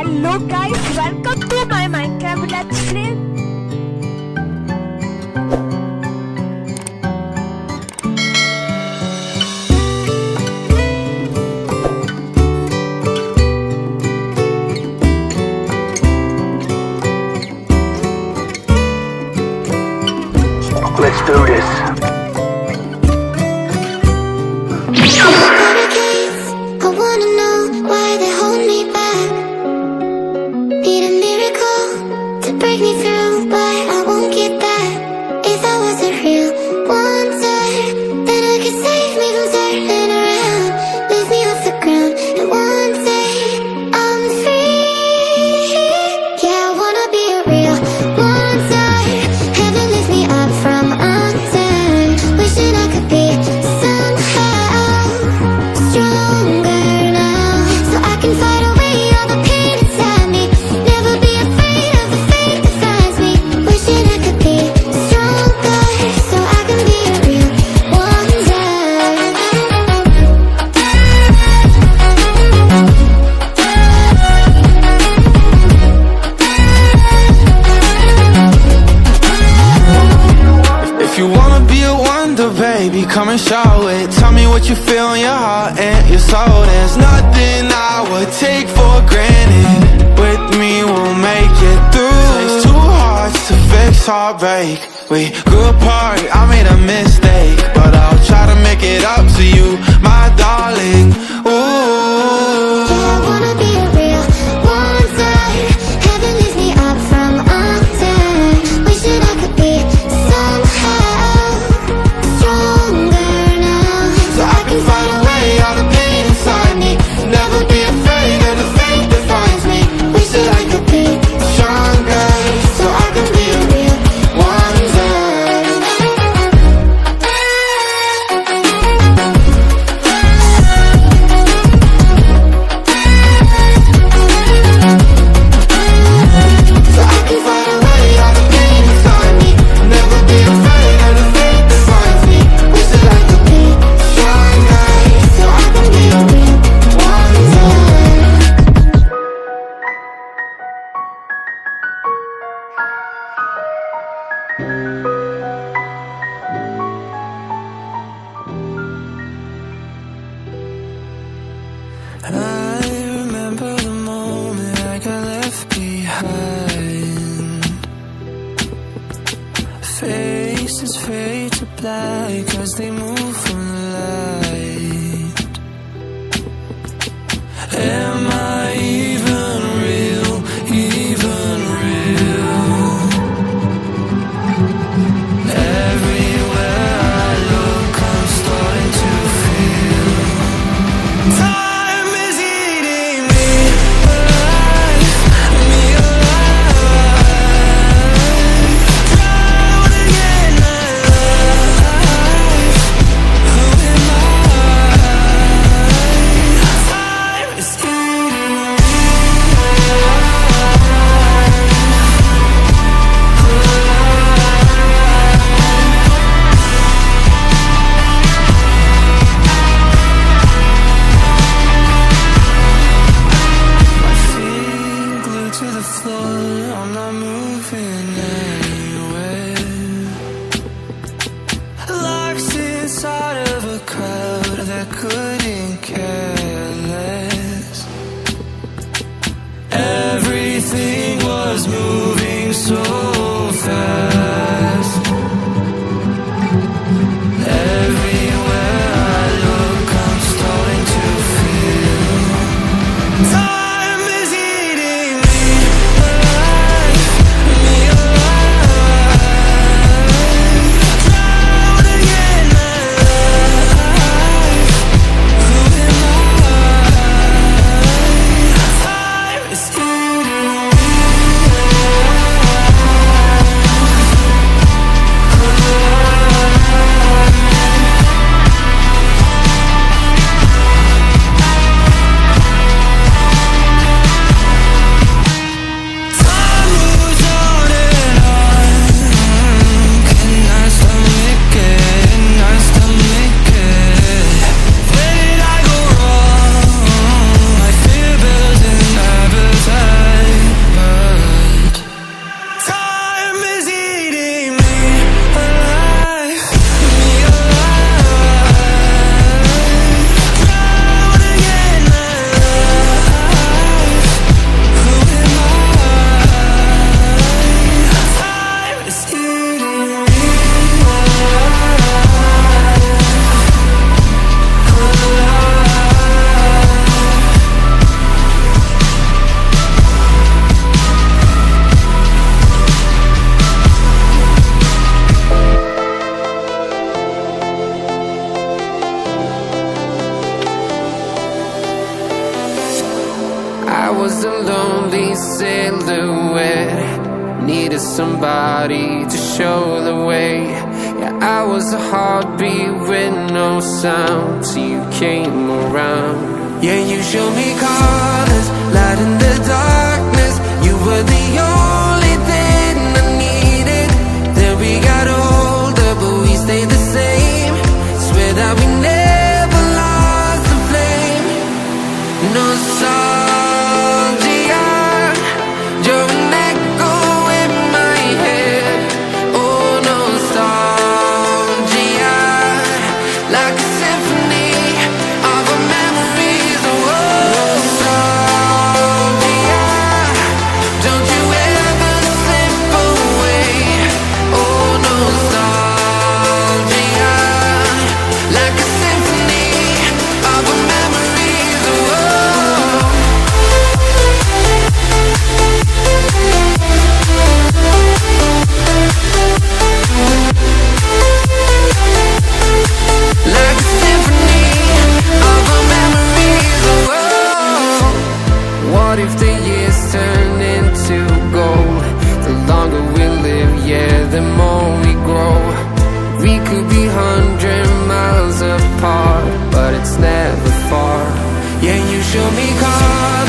Hello guys, welcome to my Minecraft Let's Play. Let's do this. come and show it. Tell me what you feel in your heart and your soul. There's nothing I would take for granted. With me we'll make it through. Takes two hearts to fix heartbreak. We grew apart, I made a mistake. But I'll try to make it up to you, my darling. Ooh. tem muitos other way. Yeah, I was a heartbeat with no sound. Till you came around. Yeah, you showed me colors, light in the darkness. You were the only так car